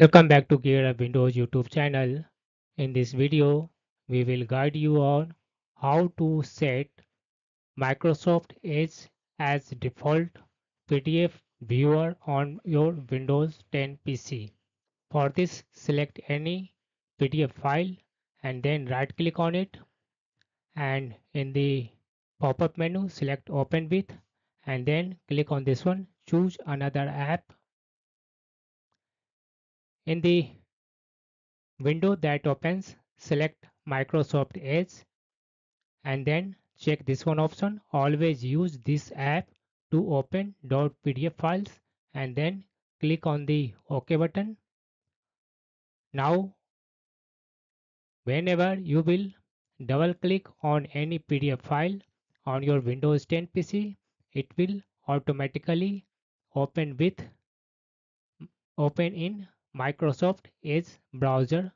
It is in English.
Welcome back to Gear Up Windows YouTube channel. In this video, we will guide you on how to set Microsoft Edge as default PDF viewer on your Windows 10 PC. For this, select any PDF file and then right click on it and in the pop-up menu select open with and then click on this one choose another app in the window that opens, select Microsoft Edge and then check this one option. Always use this app to open .pdf files and then click on the OK button. Now, whenever you will double click on any PDF file on your Windows 10 PC, it will automatically open with open in Microsoft Edge browser